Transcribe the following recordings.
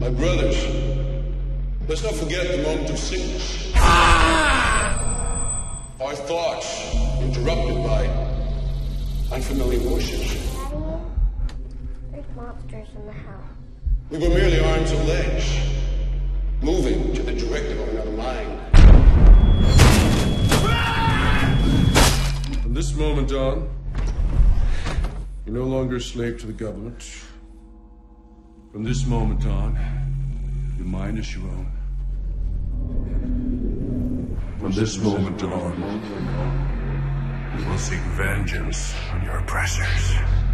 My brothers, let's not forget the moment of sickness. Our thoughts interrupted by unfamiliar voices. Daddy, there's monsters in the house. We were merely arms and legs, moving to the directive of another mind. From this moment on, you're no longer a slave to the government. From this moment on, your mind is your own. From this moment on, you will seek vengeance on your oppressors.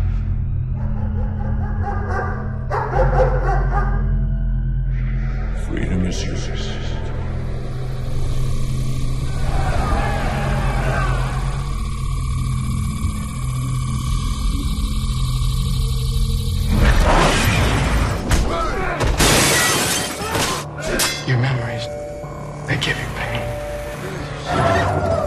Your memories, they give you pain.